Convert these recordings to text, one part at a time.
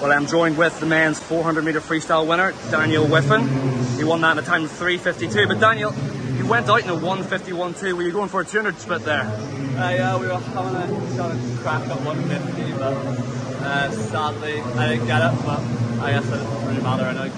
Well, I'm joined with the men's 400 meter freestyle winner, Daniel Wiffen. He won that in a time of 3:52. But Daniel, you went out in a 151.2. Were you going for a 200 split there? Uh, yeah, we were having a, trying to crack at 150, but uh, sadly I didn't get it. But I guess it doesn't really matter. I know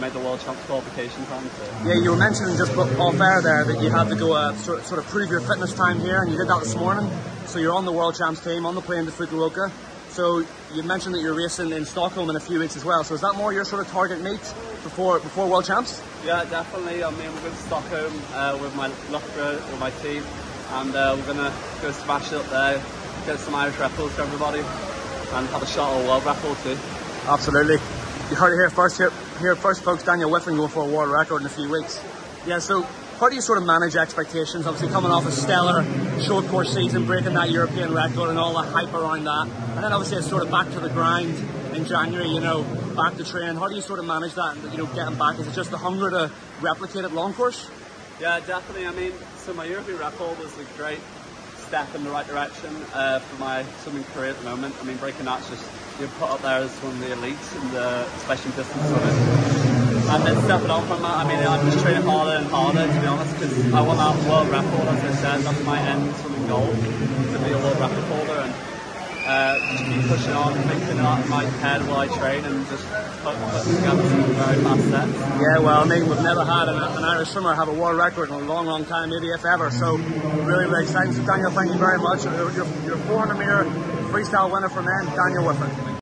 made the World Champs qualification time. So. Yeah, you were mentioning just off air there that you had to go uh, sort, of, sort of prove your fitness time here, and you did that this morning. So you're on the World Champs team, on the plane to Fukuoka. So you mentioned that you're racing in Stockholm in a few weeks as well. So is that more your sort of target meet before before World Champs? Yeah, definitely. I mean, we're going to Stockholm uh, with my Loughborough, with my team, and uh, we're going to go smash it up there, get some Irish records for everybody, and have a shot at a world record too. Absolutely. You heard it here first. Here, here first, folks. Daniel Wiffen going for a world record in a few weeks. Yeah. So, how do you sort of manage expectations? Obviously, coming off a stellar short course season, breaking that European record, and all the hype around that, and then obviously it's sort of back to the grind in January. You know, back to train. How do you sort of manage that? And you know, getting back. Is it just the hunger to replicate it long course? Yeah, definitely. I mean, so my European record was a great step in the right direction uh, for my swimming career at the moment. I mean, breaking that's just you're put up there as one of the elites in the special distance swimming. And then stepping on from that, I mean, I'm just training harder and harder, to be honest, because I want that world record, as I said, that's my end swimming goal, to be a world record holder. And uh, keep pushing on, thinking that my head while I train and just put, put together some very fast sets. Yeah, well, I mean, we've never had an, an, Irish swimmer have a world record in a long, long time, maybe if ever. So, really, really exciting. So, Daniel, thank you very much. Your, your 400 meter freestyle winner for men, Daniel Wiffen.